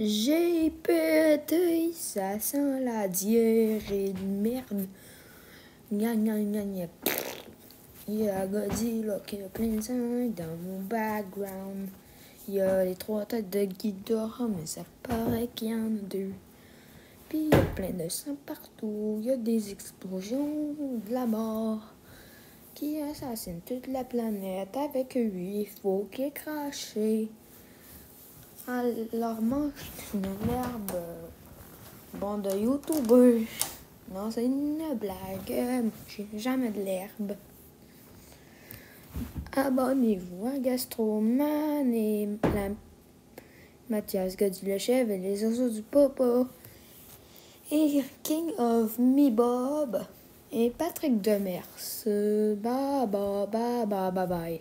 J'ai pété, ça sent la diarrhée de merde. Gna gna gna gna. Il y a Godzilla qui a plein de sang dans mon background. Il y a les trois têtes de Ghidorah, mais ça paraît qu'il y en a deux. Y a plein de sang partout. Il y a des explosions, de la mort qui assassine toute la planète. Avec lui, il faut qu'il est. Alors mange une herbe. Bande de youtubeurs. Non, c'est une blague. J'ai jamais de l'herbe. Abonnez-vous à Gastroman et la Mathias Godilechèvre et les oiseaux du Popo. Et King of Me Bob et Patrick Demers. Bye bye bye bye bye bye.